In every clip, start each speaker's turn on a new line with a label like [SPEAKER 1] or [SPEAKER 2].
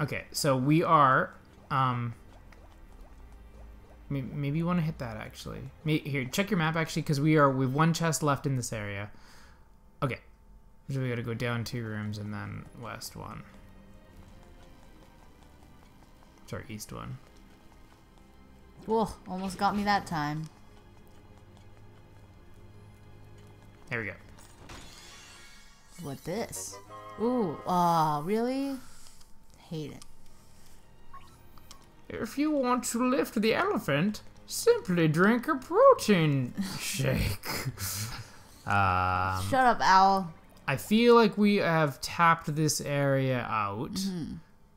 [SPEAKER 1] Okay, so we are. Um, maybe you want to hit that actually. Here, check your map actually, because we are we have one chest left in this area. Okay, so we got to go down two rooms and then west one. Sorry, east one.
[SPEAKER 2] Whoa, almost got me that time.
[SPEAKER 1] There we go.
[SPEAKER 2] What this? Ooh, ah, really? Hate it.
[SPEAKER 1] If you want to lift the elephant, simply drink a protein shake. um,
[SPEAKER 2] Shut up, owl.
[SPEAKER 1] I feel like we have tapped this area out.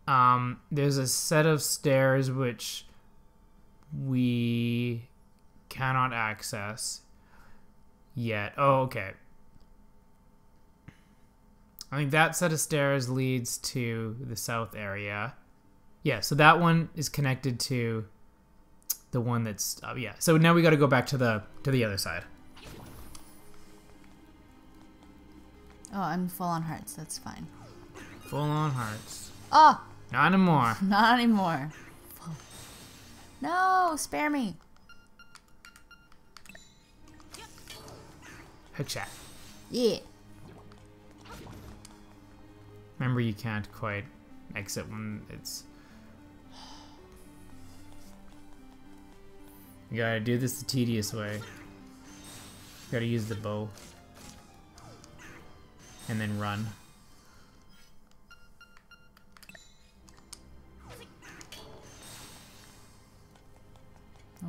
[SPEAKER 1] Um, there's a set of stairs which we cannot access yet. Oh, okay. I think that set of stairs leads to the south area. Yeah, so that one is connected to the one that's uh, yeah. So now we got to go back to the to the other side.
[SPEAKER 2] Oh, I'm full on hearts. That's fine.
[SPEAKER 1] Full on hearts.
[SPEAKER 2] Oh,
[SPEAKER 1] Not anymore.
[SPEAKER 2] not anymore. No, spare me.
[SPEAKER 1] Hook shot.
[SPEAKER 2] Yeah.
[SPEAKER 1] Remember, you can't quite exit when it's. You gotta do this the tedious way. You gotta use the bow. And then run.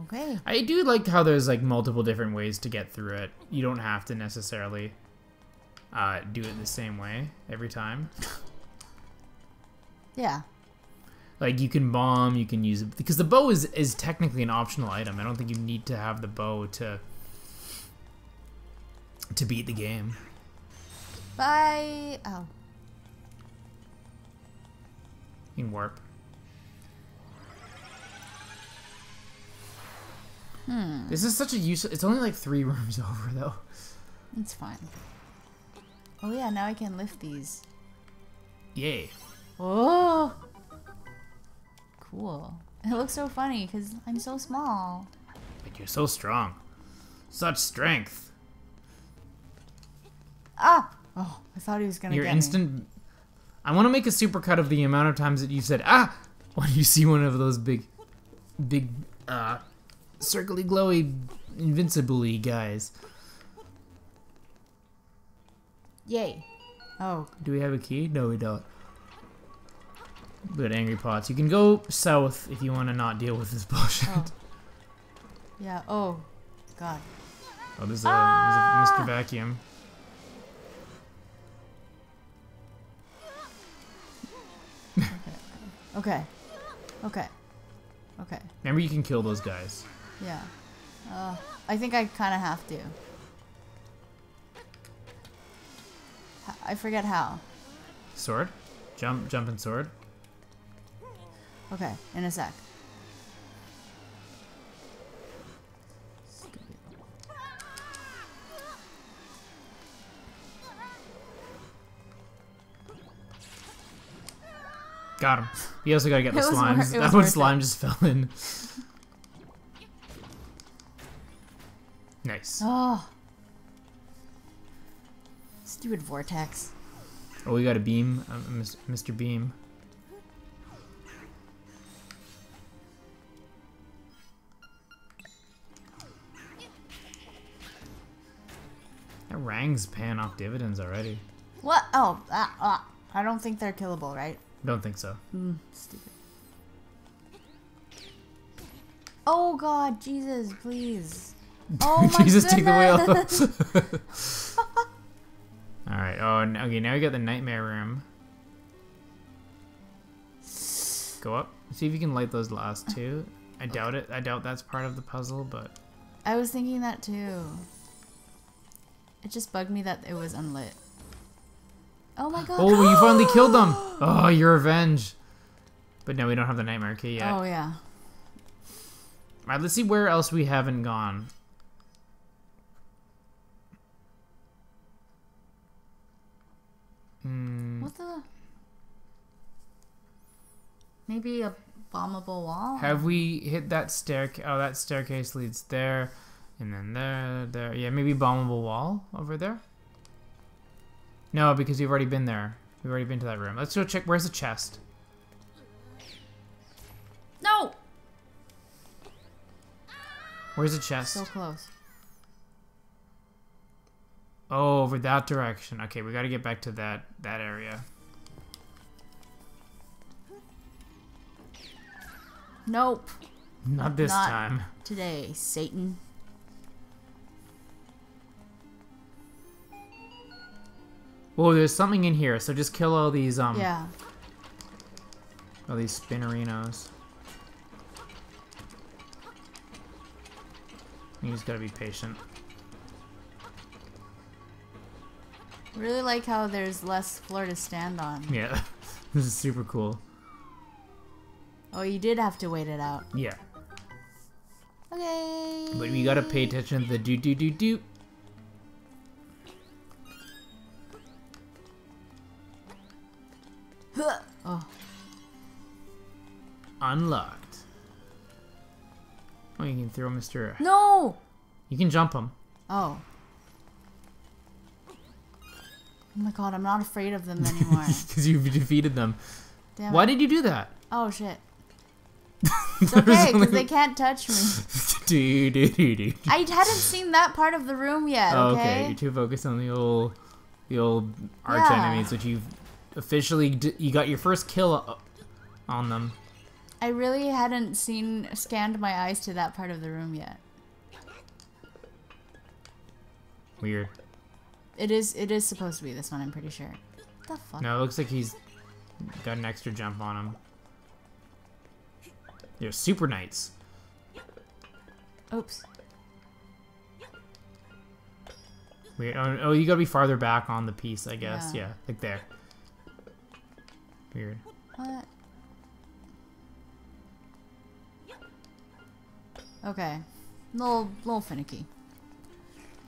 [SPEAKER 2] Okay.
[SPEAKER 1] I do like how there's like multiple different ways to get through it. You don't have to necessarily uh, do it the same way every time.
[SPEAKER 2] Yeah.
[SPEAKER 1] Like you can bomb, you can use it because the bow is is technically an optional item. I don't think you need to have the bow to to beat the game.
[SPEAKER 2] Bye. Oh.
[SPEAKER 1] You can warp.
[SPEAKER 2] Hmm.
[SPEAKER 1] This is such a use. It's only like three rooms over though.
[SPEAKER 2] It's fine. Oh yeah, now I can lift these.
[SPEAKER 1] Yay!
[SPEAKER 2] Oh. Cool. It looks so funny because I'm so small.
[SPEAKER 1] But you're so strong, such strength.
[SPEAKER 2] Ah! Oh, I thought he was gonna
[SPEAKER 1] Your
[SPEAKER 2] get me.
[SPEAKER 1] instant. I want to make a supercut of the amount of times that you said ah when you see one of those big, big, uh, circly glowy, invincibly guys.
[SPEAKER 2] Yay. Oh,
[SPEAKER 1] Do we have a key? No, we don't. But angry pots. You can go south if you want to not deal with this bullshit.
[SPEAKER 2] Oh. yeah. Oh, God.
[SPEAKER 1] Oh, there's a, there's a Mr. Vacuum.
[SPEAKER 2] Okay. Okay. Okay.
[SPEAKER 1] Remember, you can kill those guys.
[SPEAKER 2] Yeah. Uh, I think I kind of have to. I forget how.
[SPEAKER 1] Sword, jump, jump, and sword.
[SPEAKER 2] Okay, in a sec.
[SPEAKER 1] Got him. You also gotta get the slimes. that one
[SPEAKER 2] worth it.
[SPEAKER 1] slime just fell in. Nice.
[SPEAKER 2] Oh. Stupid vortex.
[SPEAKER 1] Oh, we got a beam, uh, Mr. Beam. That Rang's paying off dividends already.
[SPEAKER 2] What? Oh, ah, ah. I don't think they're killable, right?
[SPEAKER 1] Don't think so.
[SPEAKER 2] Mm, stupid. Oh God, Jesus, please. Oh my
[SPEAKER 1] Jesus, take
[SPEAKER 2] goodness.
[SPEAKER 1] the wheel. Oh, okay. Now we got the nightmare room. Go up. See if you can light those last two. I doubt it. I doubt that's part of the puzzle, but
[SPEAKER 2] I was thinking that too. It just bugged me that it was unlit. Oh my god.
[SPEAKER 1] oh, you finally killed them. Oh, your revenge. But no, we don't have the nightmare key yet.
[SPEAKER 2] Oh yeah.
[SPEAKER 1] All right, let's see where else we haven't gone. Hmm.
[SPEAKER 2] What the? Maybe a bombable wall.
[SPEAKER 1] Have we hit that stair? Oh, that staircase leads there, and then there, there. Yeah, maybe bombable wall over there. No, because we've already been there. We've already been to that room. Let's go check. Where's the chest?
[SPEAKER 2] no.
[SPEAKER 1] Where's the chest?
[SPEAKER 2] So close.
[SPEAKER 1] Oh, over that direction. Okay, we got to get back to that that area.
[SPEAKER 2] Nope.
[SPEAKER 1] Not this
[SPEAKER 2] Not-
[SPEAKER 1] time.
[SPEAKER 2] Today, Satan.
[SPEAKER 1] Whoa, there's something in here. So just kill all these um
[SPEAKER 2] Yeah.
[SPEAKER 1] all these spinnerinos. You just gotta be patient.
[SPEAKER 2] Really like how there's less floor to stand on.
[SPEAKER 1] Yeah, this is super cool.
[SPEAKER 2] Oh, you did have to wait it out.
[SPEAKER 1] Yeah,
[SPEAKER 2] Okay.
[SPEAKER 1] but we gotta pay attention to the do do do do.
[SPEAKER 2] Oh,
[SPEAKER 1] Unlocked. Oh, you can throw Mr.
[SPEAKER 2] Uh, no!
[SPEAKER 1] You can jump him.
[SPEAKER 2] Oh Oh my god, I'm not afraid of them anymore.
[SPEAKER 1] Because you've defeated them.
[SPEAKER 2] Damn
[SPEAKER 1] Why
[SPEAKER 2] it.
[SPEAKER 1] did you do that?
[SPEAKER 2] Oh shit. It's okay, because they can't touch me.
[SPEAKER 1] do, do, do, do.
[SPEAKER 2] I hadn't seen that part of the room yet,
[SPEAKER 1] Oh,
[SPEAKER 2] okay?
[SPEAKER 1] okay, you're too focused on the old, the old arch
[SPEAKER 2] Yeah.
[SPEAKER 1] enemies, which you've officially d- you got your first kill on them.
[SPEAKER 2] I really hadn't seen, scanned my eyes to that part of the room yet.
[SPEAKER 1] Weird.
[SPEAKER 2] It is, it is supposed to be this one, I'm pretty sure. What the fuck?
[SPEAKER 1] No, it looks like he's got an extra jump on him. They're super knights.
[SPEAKER 2] Oops.
[SPEAKER 1] Weird. Oh, oh, you gotta be farther back on the piece, I guess.
[SPEAKER 2] Yeah.
[SPEAKER 1] Yeah, like there. Weird.
[SPEAKER 2] What? Okay. Little, little finicky.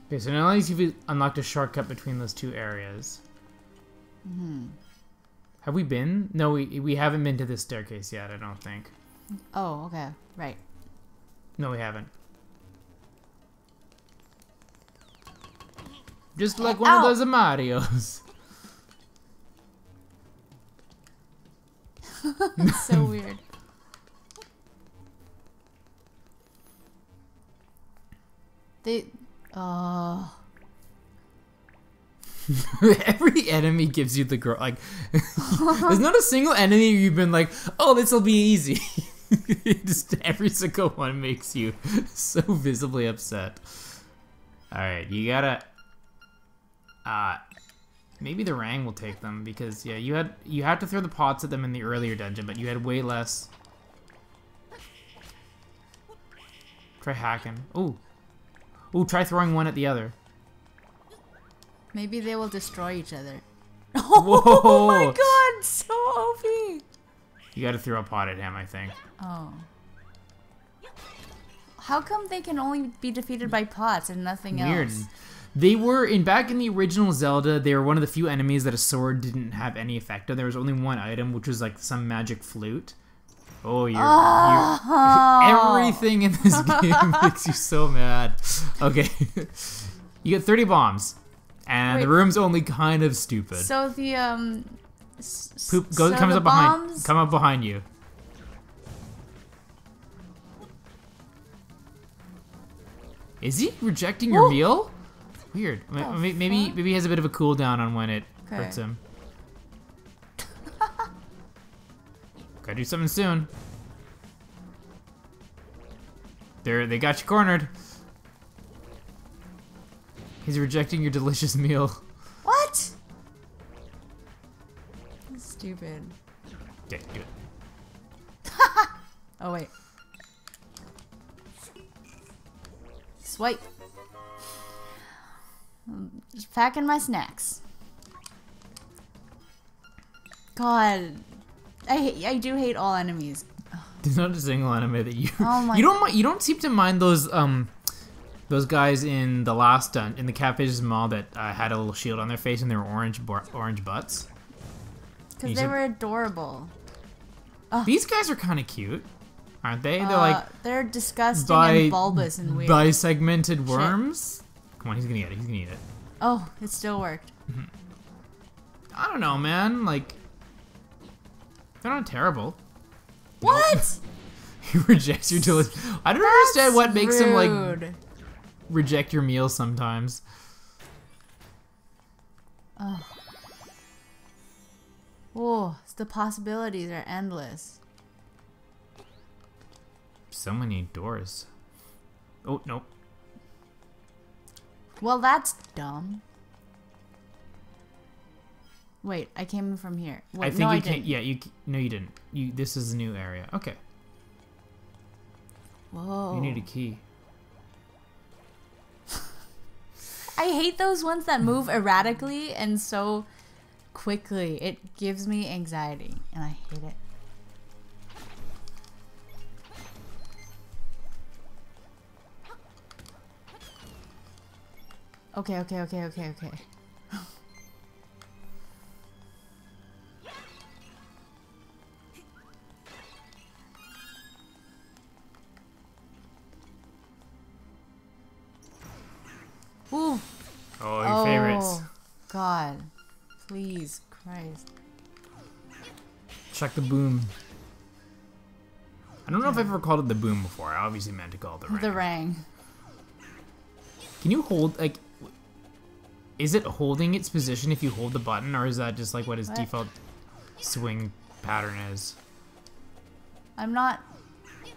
[SPEAKER 1] Okay, so now at least you've unlocked a shortcut between those two areas.
[SPEAKER 2] hmm
[SPEAKER 1] Have we been? No, we we haven't been to this staircase yet. I don't think.
[SPEAKER 2] Oh, okay. Right.
[SPEAKER 1] No, we haven't. Just like one
[SPEAKER 2] Ow.
[SPEAKER 1] of those Marios.
[SPEAKER 2] so weird. They. Oh.
[SPEAKER 1] Every enemy gives you the girl. Like, there's not a single enemy you've been like, oh, this will be easy. Just every single one makes you so visibly upset. All right, you gotta. Uh, maybe the Rang will take them because yeah, you had you had to throw the pots at them in the earlier dungeon, but you had way less. Try hacking. Ooh, ooh, try throwing one at the other.
[SPEAKER 2] Maybe they will destroy each other.
[SPEAKER 1] Whoa!
[SPEAKER 2] Oh my god, so OP!
[SPEAKER 1] You got to throw a pot at him, I think.
[SPEAKER 2] Oh. How come they can only be defeated by pots and nothing else?
[SPEAKER 1] Weird.
[SPEAKER 2] else?
[SPEAKER 1] They were in back in the original Zelda. They were one of the few enemies that a sword didn't have any effect on. There was only one item, which was like some magic flute. Oh, you're,
[SPEAKER 2] Oh.
[SPEAKER 1] you're everything in this game makes you so mad. Okay, you get thirty bombs, and the room's only kind of stupid.
[SPEAKER 2] So the um.
[SPEAKER 1] Poop goes
[SPEAKER 2] so
[SPEAKER 1] comes up behind. Come up behind you. Is he rejecting your meal? Weird.
[SPEAKER 2] The
[SPEAKER 1] Maybe
[SPEAKER 2] fuck?
[SPEAKER 1] maybe he has a bit of a cooldown on when it
[SPEAKER 2] Okay.
[SPEAKER 1] hurts him. Gotta do something soon. There, they got you cornered. He's rejecting your delicious meal.
[SPEAKER 2] What? Stupid.
[SPEAKER 1] Okay, do it.
[SPEAKER 2] Oh wait. Swipe. Just packing my snacks. God, I hate, I do hate all enemies.
[SPEAKER 1] There's not a single enemy that you
[SPEAKER 2] Oh my-
[SPEAKER 1] you don't mi- you don't seem to mind those um those guys in the last dun in the Catfish's Maw that uh, had a little shield on their face and they were orange orange butts.
[SPEAKER 2] Because they
[SPEAKER 1] said-
[SPEAKER 2] were adorable.
[SPEAKER 1] These guys are kind of cute, aren't they? They're
[SPEAKER 2] Uh,
[SPEAKER 1] like
[SPEAKER 2] they're disgusting
[SPEAKER 1] bi-
[SPEAKER 2] and bulbous and weird.
[SPEAKER 1] bisegmented worms. Come on, he's gonna get it. He's gonna eat it.
[SPEAKER 2] oh, it still worked.
[SPEAKER 1] I don't know, man. Like, they're not terrible.
[SPEAKER 2] What?
[SPEAKER 1] He rejects your deli- I don't understand what makes him like reject your meal sometimes.
[SPEAKER 2] Oh, the possibilities are endless.
[SPEAKER 1] So many doors. Oh nope.
[SPEAKER 2] Well, that's dumb. Wait, I came from here. Wait,
[SPEAKER 1] I think
[SPEAKER 2] no,
[SPEAKER 1] you
[SPEAKER 2] I
[SPEAKER 1] can't. Yeah, you. No, you didn't. You. This is a new area. Okay.
[SPEAKER 2] Whoa.
[SPEAKER 1] You need a key.
[SPEAKER 2] I hate those ones that hmm. move erratically and so quickly. It gives me anxiety, and I hate it. Okay, okay, okay, okay, okay. Please, Christ.
[SPEAKER 1] Check the boom. I don't know if I've ever called it the boom before. I obviously meant to call it the ring.
[SPEAKER 2] The Rang.
[SPEAKER 1] Can you hold like? Is it holding its position if you hold the button, or is that just like what its
[SPEAKER 2] What?
[SPEAKER 1] default swing pattern is?
[SPEAKER 2] I'm not.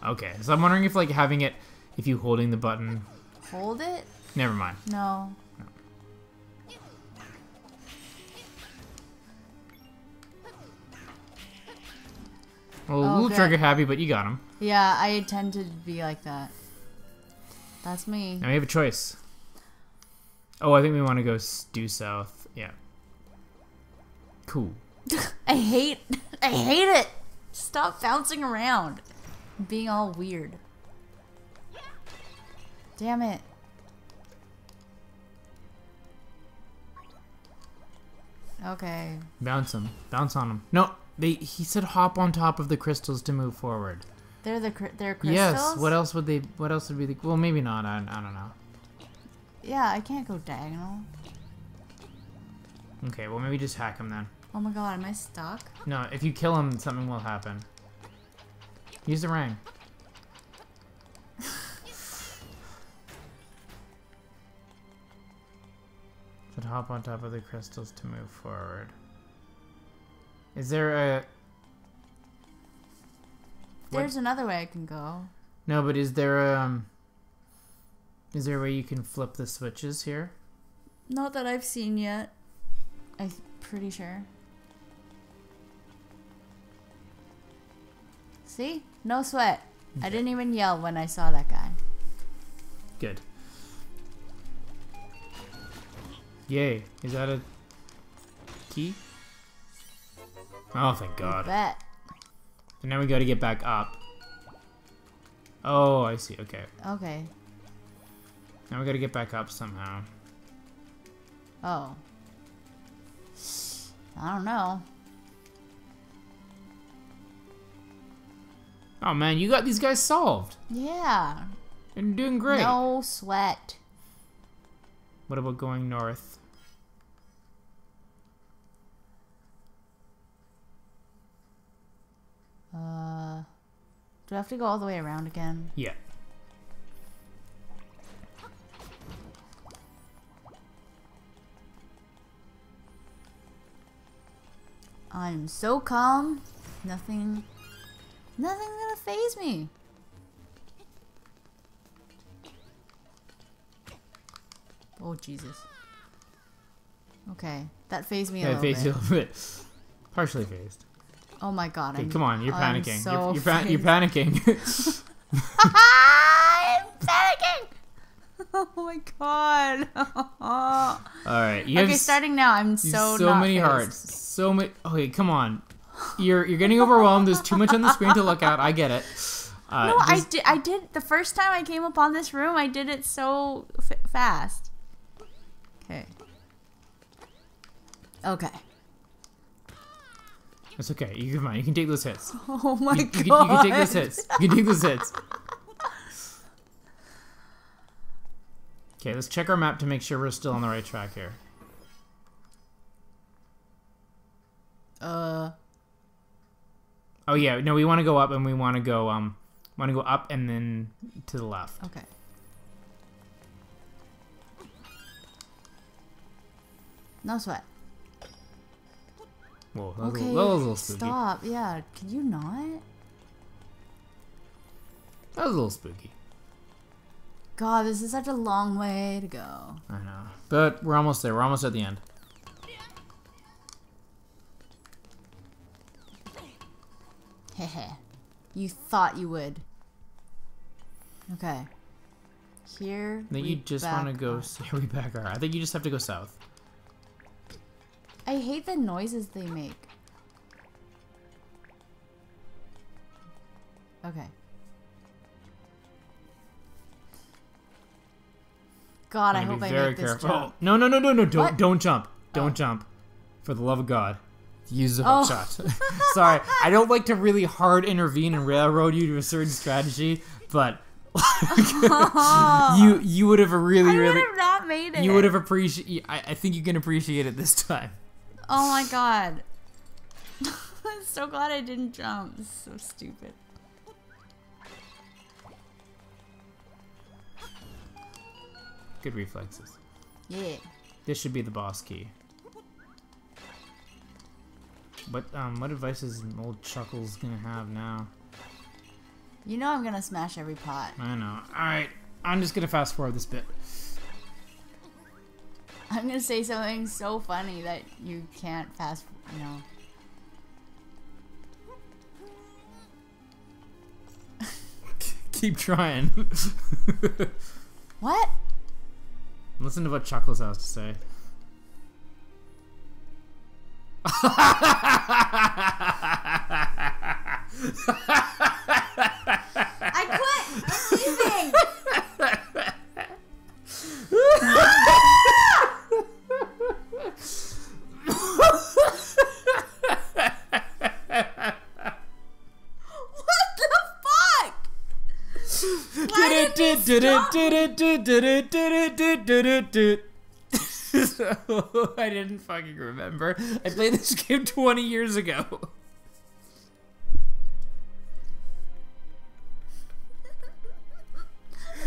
[SPEAKER 1] Okay, so I'm wondering if like having it, if you holding the button.
[SPEAKER 2] Hold it?
[SPEAKER 1] Never mind.
[SPEAKER 2] No.
[SPEAKER 1] Well, a little trigger happy, but you got him.
[SPEAKER 2] Yeah, I tend to be like that. That's me.
[SPEAKER 1] Now we have a choice. Oh, I think we want to go due south. Yeah. Cool.
[SPEAKER 2] I hate. I hate it. Stop bouncing around. Being all weird. Damn it. Okay.
[SPEAKER 1] Bounce him. Bounce on him. No, they. He said hop on top of the crystals to move forward.
[SPEAKER 2] They're the cr- they're crystals.
[SPEAKER 1] Yes. What else would they? What else would be the? Well, maybe not. I, I don't know.
[SPEAKER 2] Yeah, I can't go diagonal.
[SPEAKER 1] Okay. Well, maybe just hack him then.
[SPEAKER 2] Oh my god, am I stuck?
[SPEAKER 1] No, if you kill him, something will happen. Use the ring. Should hop on top of the crystals to move forward. Is there a What-
[SPEAKER 2] There's another way I can go.
[SPEAKER 1] no? But is there a, um? Is there a way you can flip the switches here?
[SPEAKER 2] Not that I've seen yet. I'm pretty sure. See? No sweat. I didn't even yell when I saw that guy.
[SPEAKER 1] Good. Yay! Is that a key? Oh, thank God.
[SPEAKER 2] Bet.
[SPEAKER 1] So now we gotta get back up. Oh, I see. Okay.
[SPEAKER 2] Okay.
[SPEAKER 1] Now we gotta get back up somehow.
[SPEAKER 2] Oh. I don't know.
[SPEAKER 1] Oh man, you got these guys solved.
[SPEAKER 2] Yeah.
[SPEAKER 1] You're doing great.
[SPEAKER 2] No sweat.
[SPEAKER 1] What about going north?
[SPEAKER 2] Uh. Do I have to go all the way around again?
[SPEAKER 1] Yeah.
[SPEAKER 2] I'm so calm. Nothing. Nothing's gonna phase me. Oh Jesus. Okay, that phased me a
[SPEAKER 1] Yeah,
[SPEAKER 2] little
[SPEAKER 1] phased you a little bit. Partially phased.
[SPEAKER 2] Oh my God!
[SPEAKER 1] Okay, come on, you're
[SPEAKER 2] I'm
[SPEAKER 1] panicking.
[SPEAKER 2] so
[SPEAKER 1] you're, you're, you're panicking.
[SPEAKER 2] I'm panicking. Oh my God.
[SPEAKER 1] All right. You
[SPEAKER 2] okay, starting now. I'm so
[SPEAKER 1] so many hearts. So many. Okay, come on. You're you're getting overwhelmed. There's too much on the screen to look at. I get it. Uh,
[SPEAKER 2] No, I did. I did the first time I came upon this room. I did it so f- fast. Okay. Okay.
[SPEAKER 1] That's okay. You fine. You can take those hits.
[SPEAKER 2] Oh my
[SPEAKER 1] You, you,
[SPEAKER 2] god.
[SPEAKER 1] can, you can take those hits. You can take those hits. Okay, let's check our map to make sure we're still on the right track here.
[SPEAKER 2] Uh,
[SPEAKER 1] Oh yeah, no, we want to go up and we want to go um, want to go up and then to the left.
[SPEAKER 2] okay. No sweat.
[SPEAKER 1] Whoa, that was,
[SPEAKER 2] Okay,
[SPEAKER 1] a, that was a little spooky.
[SPEAKER 2] stop. Yeah, could you not?
[SPEAKER 1] That was a little spooky.
[SPEAKER 2] God, this is such a long way to go.
[SPEAKER 1] I know, but we're almost there. We're almost at the end.
[SPEAKER 2] Heh You thought you would. Okay. Here.
[SPEAKER 1] I think you just want to go. Here we back are. I think you just have to go south.
[SPEAKER 2] I hate the noises they make. Okay. God, I hope I make this
[SPEAKER 1] careful.
[SPEAKER 2] jump.
[SPEAKER 1] No, no, no, no, no! Don't,
[SPEAKER 2] What?
[SPEAKER 1] don't jump! Oh. Don't
[SPEAKER 2] Oh.
[SPEAKER 1] jump! For the love of God, use the
[SPEAKER 2] Oh.
[SPEAKER 1] shot. Sorry, I don't like to really hard intervene and railroad you to a certain strategy, but you you would have really
[SPEAKER 2] I would
[SPEAKER 1] really
[SPEAKER 2] have not made it.
[SPEAKER 1] you would have appreciated. I, I think you can appreciate it this time.
[SPEAKER 2] Oh my god. I'm so glad I didn't jump. This is so stupid.
[SPEAKER 1] Good reflexes.
[SPEAKER 2] Yeah.
[SPEAKER 1] This should be the boss key. But um, what advice is old Chuckles gonna have now?
[SPEAKER 2] You know I'm gonna smash every pot.
[SPEAKER 1] I know. All right, I'm just gonna fast forward this bit.
[SPEAKER 2] I'm gonna say something so funny that you can't fast. You know.
[SPEAKER 1] Keep trying.
[SPEAKER 2] What?
[SPEAKER 1] Listen to what Chuckles has to say.
[SPEAKER 2] I
[SPEAKER 1] didn't fucking remember. I played this game 20 years ago.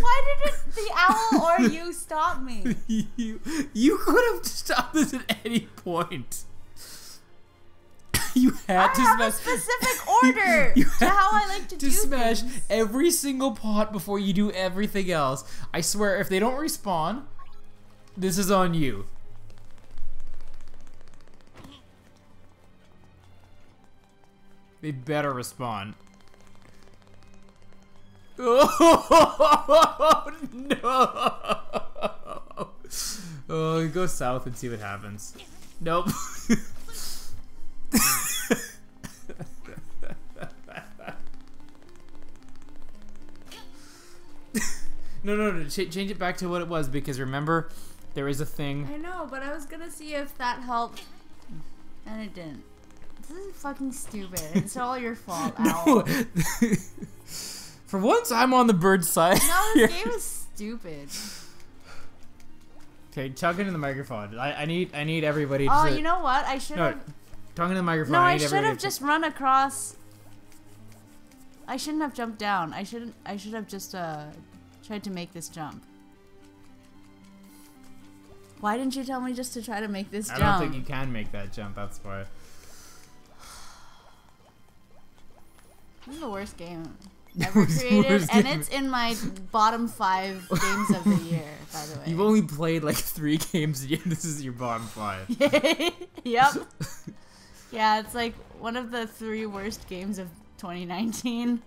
[SPEAKER 2] Why did it, the owl or you stop me?
[SPEAKER 1] you, you could have stopped this at any point. You had
[SPEAKER 2] I
[SPEAKER 1] to
[SPEAKER 2] have a
[SPEAKER 1] smash.
[SPEAKER 2] specific order
[SPEAKER 1] You
[SPEAKER 2] to how I like to,
[SPEAKER 1] to
[SPEAKER 2] do
[SPEAKER 1] smash
[SPEAKER 2] things.
[SPEAKER 1] every single pot before you do everything else. I swear, if they don't respawn, this is on you. They better respawn. Oh no! Oh, go south and see what happens. Nope. No, no, no. Ch- change it back to what it was because remember, there is a thing.
[SPEAKER 2] I know, but I was gonna see if that helped, and it didn't. This is fucking stupid. It's all your fault, Owl.
[SPEAKER 1] No. For once, I'm on the bird side.
[SPEAKER 2] No, this game is stupid.
[SPEAKER 1] Okay, talk into the microphone. I, I need I need everybody
[SPEAKER 2] Oh,
[SPEAKER 1] to
[SPEAKER 2] you know what? I should
[SPEAKER 1] no,
[SPEAKER 2] have.
[SPEAKER 1] talking to the microphone.
[SPEAKER 2] No,
[SPEAKER 1] I
[SPEAKER 2] I should have just run across. I shouldn't have jumped down. I shouldn't. I should have just uh, tried to make this jump. Why didn't you tell me just to try to make this
[SPEAKER 1] I
[SPEAKER 2] jump?
[SPEAKER 1] I don't think you can make that jump. That's why.
[SPEAKER 2] This is the worst game ever created,
[SPEAKER 1] worst
[SPEAKER 2] and
[SPEAKER 1] game.
[SPEAKER 2] it's in my bottom five games of the year. By the way,
[SPEAKER 1] You've only played like three games. yet This is your bottom five.
[SPEAKER 2] yep. yeah, it's like one of the three worst games of 2019.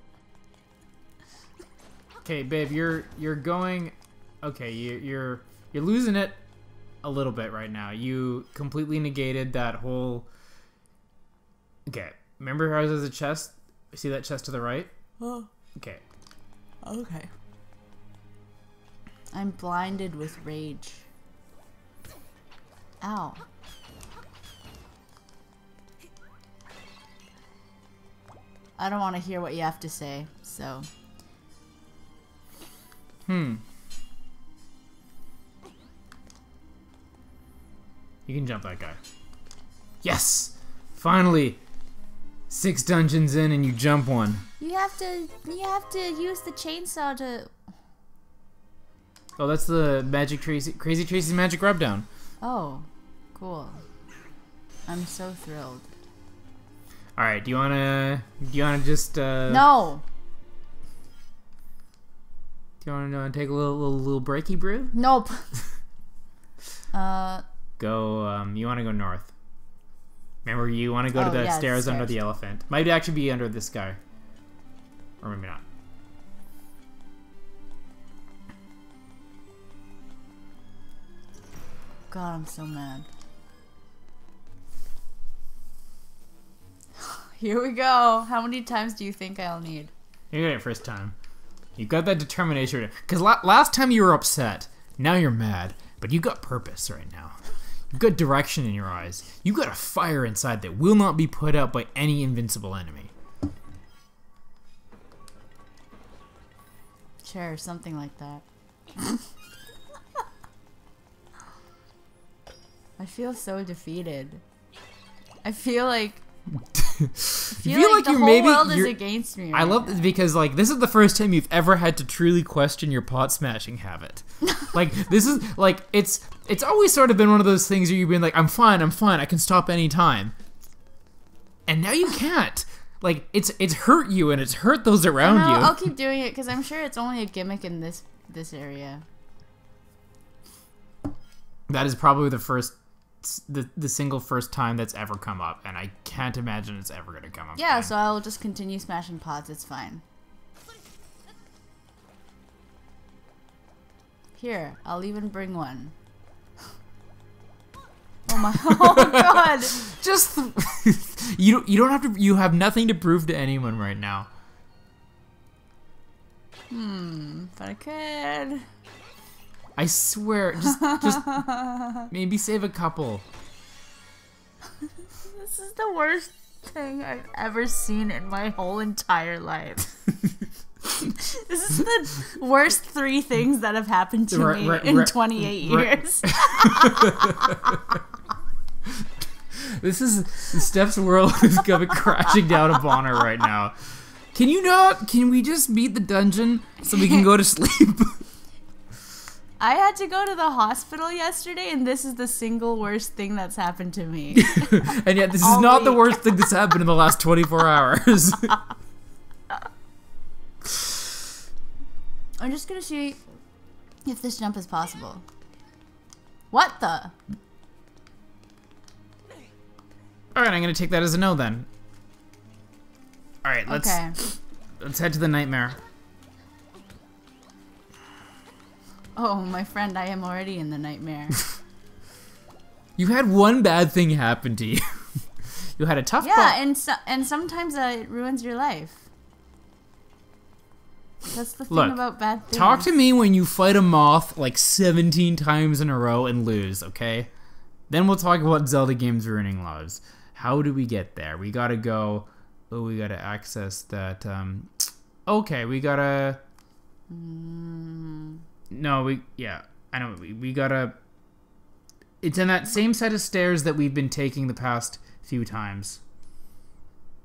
[SPEAKER 1] Okay, babe, you're you're going. Okay, you, you're you're losing it a little bit right now. You completely negated that whole. Okay, remember how there's a chest? See that chest to the right?
[SPEAKER 2] Oh,
[SPEAKER 1] Okay,
[SPEAKER 2] okay. I'm blinded with rage. Ow. I don't want to hear what you have to say. So
[SPEAKER 1] Hmm. You can jump that guy. Yes! Finally! Six dungeons in and you jump one.
[SPEAKER 2] you have to you have to use the chainsaw to.
[SPEAKER 1] Oh, that's the Magic Tracy, Crazy Tracy's Magic Rubdown.
[SPEAKER 2] Oh, cool. I'm so thrilled.
[SPEAKER 1] All right, do you wanna, do you wanna just, uh,
[SPEAKER 2] No,
[SPEAKER 1] do you wanna uh, take a little, little, little breaky brew?
[SPEAKER 2] nope. uh,
[SPEAKER 1] Go, um, you wanna go north. Remember, you wanna go to
[SPEAKER 2] Oh,
[SPEAKER 1] the
[SPEAKER 2] yeah, the
[SPEAKER 1] stairs under the elephant. Might actually be under this guy. Or maybe not.
[SPEAKER 2] God, I'm so mad. Here we go. How many times do you think I'll need?
[SPEAKER 1] You got it first time. You got that determination. Because la- last time you were upset, now you're mad. But you got purpose right now. You got direction in your eyes. You got a fire inside that will not be put out by any invincible enemy.
[SPEAKER 2] Sure, something like that. I feel so defeated. I feel like feel,
[SPEAKER 1] feel
[SPEAKER 2] like,
[SPEAKER 1] like
[SPEAKER 2] the
[SPEAKER 1] you
[SPEAKER 2] whole
[SPEAKER 1] maybe-
[SPEAKER 2] world is against me.
[SPEAKER 1] I love
[SPEAKER 2] now.
[SPEAKER 1] this because like this is the first time you've ever had to truly question your pot smashing habit. like this is like it's it's always sort of been one of those things where you've been like I'm fine, I'm fine, I can stop anytime. And now you can't. Like it's it's hurt you and it's hurt those around
[SPEAKER 2] No,
[SPEAKER 1] you.
[SPEAKER 2] I'll keep doing it because I'm sure it's only a gimmick in this this area.
[SPEAKER 1] That is probably the first, the, the single first time that's ever come up, and I can't imagine it's ever gonna come up.
[SPEAKER 2] Yeah,
[SPEAKER 1] again.
[SPEAKER 2] so I'll just continue smashing pods. It's fine. Here, I'll even bring one. Oh my! Oh god!
[SPEAKER 1] just you don't you don't have to you have nothing to prove to anyone right now.
[SPEAKER 2] Hmm. But I could.
[SPEAKER 1] I swear, just just maybe save a couple.
[SPEAKER 2] This is the worst thing I've ever seen in my whole entire life. this is the worst three things that have happened to
[SPEAKER 1] Right,
[SPEAKER 2] me
[SPEAKER 1] right,
[SPEAKER 2] in
[SPEAKER 1] right,
[SPEAKER 2] 28
[SPEAKER 1] right.
[SPEAKER 2] years.
[SPEAKER 1] This is Steph's world is coming crashing down upon her right now. Can you not? Can we just beat the dungeon so we can go to sleep?
[SPEAKER 2] I had to go to the hospital yesterday, and this is the single worst thing that's happened to me.
[SPEAKER 1] and yet, this is
[SPEAKER 2] All
[SPEAKER 1] not the worst thing that's happened in the last 24 hours.
[SPEAKER 2] I'm just gonna see if this jump is possible. What the?
[SPEAKER 1] All right, I'm gonna take that as a no then. All right, let's
[SPEAKER 2] Okay.
[SPEAKER 1] let's head to the nightmare.
[SPEAKER 2] Oh, my friend, I am already in the nightmare.
[SPEAKER 1] You had one bad thing happen to you. you had a tough
[SPEAKER 2] yeah, and so, and sometimes uh, it ruins your life. That's the thing
[SPEAKER 1] Look,
[SPEAKER 2] about bad things.
[SPEAKER 1] Talk to me when you fight a moth like 17 times in a row and lose, okay? Then we'll talk about Zelda games ruining lives. How do we get there? We gotta go. Oh, we gotta access that. Um, okay, we gotta.
[SPEAKER 2] Mm,
[SPEAKER 1] No, we. Yeah, I know. We, we gotta. It's in that same set of stairs that we've been taking the past few times.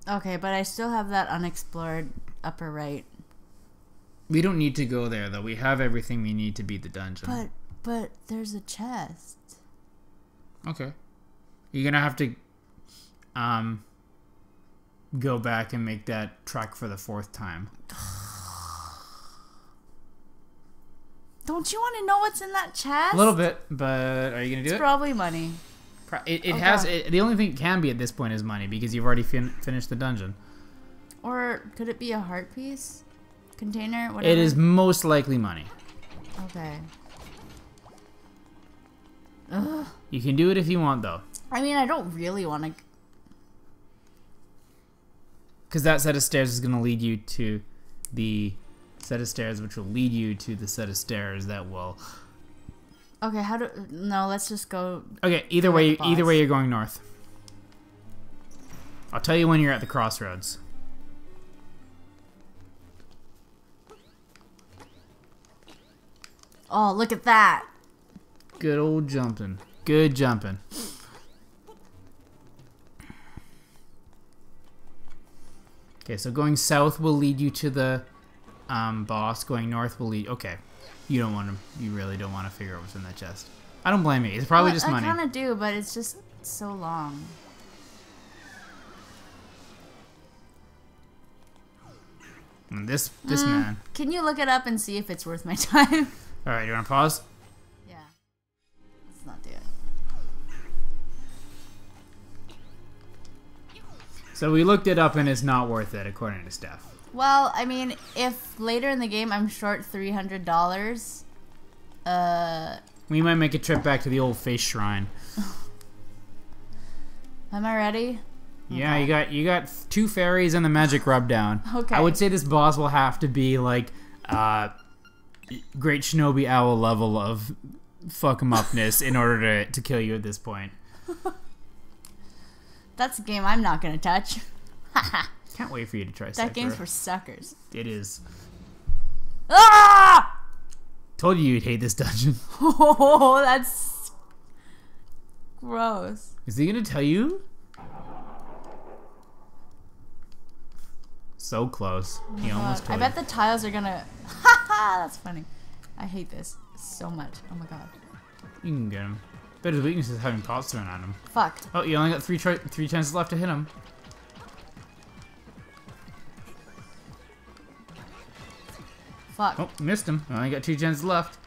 [SPEAKER 2] okay, but I still have that unexplored upper right.
[SPEAKER 1] We don't need to go there though. We have everything we need to beat the dungeon.
[SPEAKER 2] But but there's a chest.
[SPEAKER 1] Okay. You're gonna have to um go back and make that track for the fourth time.
[SPEAKER 2] Don't you want to know what's in that chest?
[SPEAKER 1] A little bit, but are you gonna do it?
[SPEAKER 2] It's
[SPEAKER 1] it?
[SPEAKER 2] probably money.
[SPEAKER 1] Pro- It, it
[SPEAKER 2] Oh,
[SPEAKER 1] has. It, the only thing it can be at this point is money because you've already fin- finished the dungeon.
[SPEAKER 2] Or could it be a heart piece? Container? Whatever.
[SPEAKER 1] It is most likely money.
[SPEAKER 2] Okay. Ugh.
[SPEAKER 1] You can do it if you want though,
[SPEAKER 2] I mean, I don't really want to.
[SPEAKER 1] because that set of stairs is gonna lead you to the set of stairs, which will lead you to the set of stairs that will.
[SPEAKER 2] Okay, how do? No, let's just go.
[SPEAKER 1] Okay, either way, either way, you're going north. I'll tell you when you're at the crossroads.
[SPEAKER 2] Oh, look at that!
[SPEAKER 1] Good old jumping. Good jumping. Okay, so going south will lead you to the um, boss. Going north will lead. Okay, you don't want to. You really don't want to figure out what's in that chest. I don't blame you. It's probably
[SPEAKER 2] Well,
[SPEAKER 1] just
[SPEAKER 2] I
[SPEAKER 1] money.
[SPEAKER 2] kind of do, but it's just so long.
[SPEAKER 1] And this this
[SPEAKER 2] Mm.
[SPEAKER 1] man.
[SPEAKER 2] Can you look it up and see if it's worth my time?
[SPEAKER 1] All right, you want to pause?
[SPEAKER 2] yeah. Let's not do it.
[SPEAKER 1] So we looked it up and it's not worth it according to Steph.
[SPEAKER 2] Well, I mean, if later in the game I'm short three hundred dollars, uh,
[SPEAKER 1] We might make a trip back to the old face shrine.
[SPEAKER 2] am I ready?
[SPEAKER 1] Yeah, you got you got two fairies and the magic rub down.
[SPEAKER 2] Okay.
[SPEAKER 1] I would say this boss will have to be like uh great shinobi owl level of fuck 'em upness in order to, to kill you at this point.
[SPEAKER 2] That's a game I'm not gonna touch.
[SPEAKER 1] Can't wait for you to try
[SPEAKER 2] That
[SPEAKER 1] Sekiro.
[SPEAKER 2] game's for suckers.
[SPEAKER 1] It is.
[SPEAKER 2] Ah!
[SPEAKER 1] Told you you'd hate this dungeon.
[SPEAKER 2] Oh, that's gross.
[SPEAKER 1] Is he gonna tell you? So close. He almost
[SPEAKER 2] I bet
[SPEAKER 1] you.
[SPEAKER 2] the tiles are gonna. Haha, that's funny. I hate this so much. Oh my god.
[SPEAKER 1] You can get him. Bet his weakness is having pots thrown at him.
[SPEAKER 2] Fuck.
[SPEAKER 1] Oh, you only got three three chances left to hit him.
[SPEAKER 2] Fuck.
[SPEAKER 1] Oh, missed him. I only got two gens left.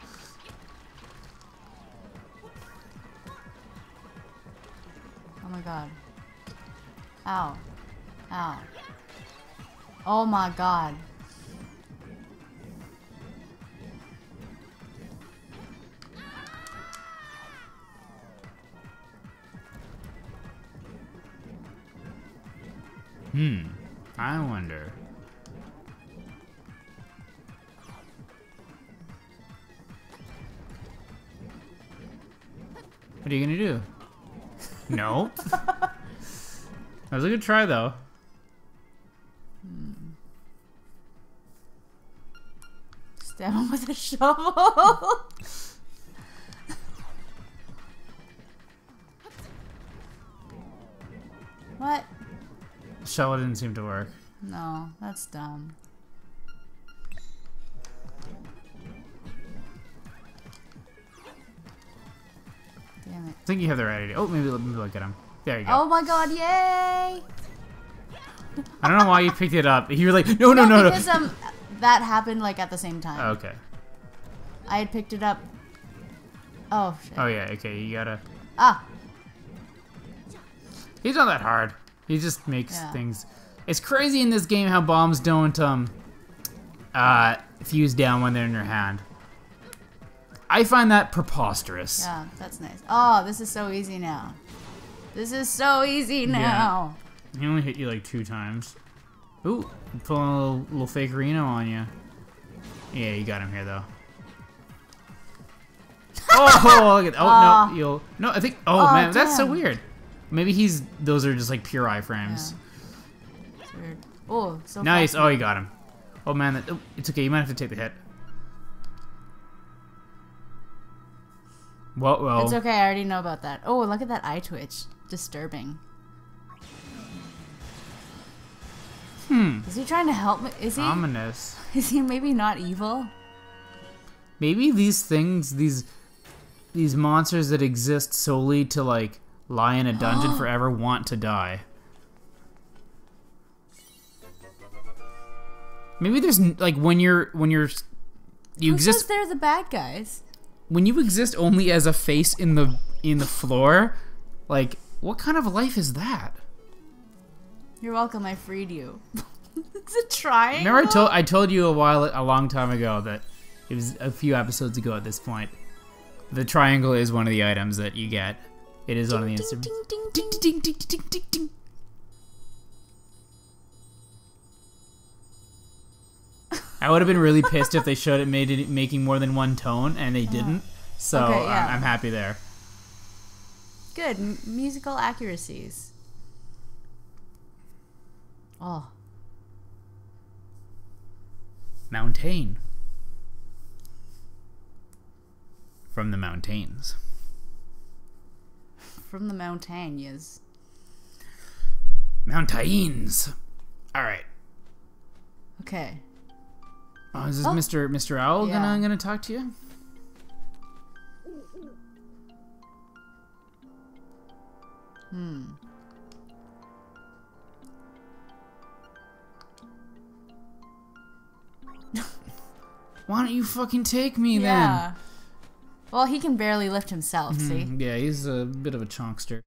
[SPEAKER 2] Oh my god. Ow. Ow. Oh my god.
[SPEAKER 1] Hmm. I wonder. What are you gonna do? No. that was a good try, though.
[SPEAKER 2] Stab him with a shovel. what?
[SPEAKER 1] Shovel didn't seem to work.
[SPEAKER 2] No, that's dumb.
[SPEAKER 1] Think you have the right idea. Oh, maybe let me look at him. There you go.
[SPEAKER 2] Oh my god, yay!
[SPEAKER 1] I don't know why you picked it up. You were like, no, no, no, no.
[SPEAKER 2] because um that happened like at the same time.
[SPEAKER 1] Oh, okay.
[SPEAKER 2] I had picked it up. Oh shit.
[SPEAKER 1] Oh yeah. Okay. You gotta.
[SPEAKER 2] Ah,
[SPEAKER 1] He's not that hard. He just makes
[SPEAKER 2] Yeah.
[SPEAKER 1] things. It's crazy in this game how bombs don't um uh fuse down when they're in your hand. I find that preposterous.
[SPEAKER 2] yeah, that's nice. Oh, this is so easy now. This is so easy now.
[SPEAKER 1] He only hit you like two times. Ooh, pulling a little, little fake Reno on you. Yeah, you got him here though. oh, look at oh
[SPEAKER 2] Aw.
[SPEAKER 1] no, you'll no. I think oh,
[SPEAKER 2] Aw,
[SPEAKER 1] man, that's so weird. Maybe he's those are just like pure iframes.
[SPEAKER 2] Weird. Oh, so
[SPEAKER 1] Nice.
[SPEAKER 2] fast.
[SPEAKER 1] Oh, you got him. Oh man, that, oh, it's okay. You might have to take the hit. Well, well.
[SPEAKER 2] It's okay. I already know about that. Oh, look at that eye twitch. Disturbing.
[SPEAKER 1] Hmm.
[SPEAKER 2] Is he trying to help me? Is he?
[SPEAKER 1] Ominous.
[SPEAKER 2] is he maybe not evil?
[SPEAKER 1] Maybe these things, these these monsters that exist solely to like lie in a dungeon forever, want to die. Maybe there's like when you're when you're you
[SPEAKER 2] Who
[SPEAKER 1] exist
[SPEAKER 2] says they're the bad guys?
[SPEAKER 1] When you exist only as a face in the in the floor. Like, what kind of life is that?
[SPEAKER 2] You're welcome. I freed you. it's a triangle.
[SPEAKER 1] Remember, I told I told you a while a long time ago that it was a few episodes ago at this point. The triangle is one of the items that you get. It is one of the
[SPEAKER 2] Ding,
[SPEAKER 1] instruments. I would have been really pissed if they showed it made it making more than one tone and they didn't. So.
[SPEAKER 2] Okay,
[SPEAKER 1] I'm-
[SPEAKER 2] yeah.
[SPEAKER 1] I'm happy there.
[SPEAKER 2] Good m- musical accuracies. Oh,
[SPEAKER 1] Mountain. from the mountains.
[SPEAKER 2] From the mountains.
[SPEAKER 1] Mountains. All right.
[SPEAKER 2] Okay.
[SPEAKER 1] Oh, is this
[SPEAKER 2] Oh.
[SPEAKER 1] Mr. Mr. Owl
[SPEAKER 2] Yeah.
[SPEAKER 1] gonna gonna talk to you?
[SPEAKER 2] Hmm.
[SPEAKER 1] Why don't you fucking take me then?
[SPEAKER 2] Yeah. Well, he can barely lift himself, see?
[SPEAKER 1] Yeah, he's a bit of a chonkster.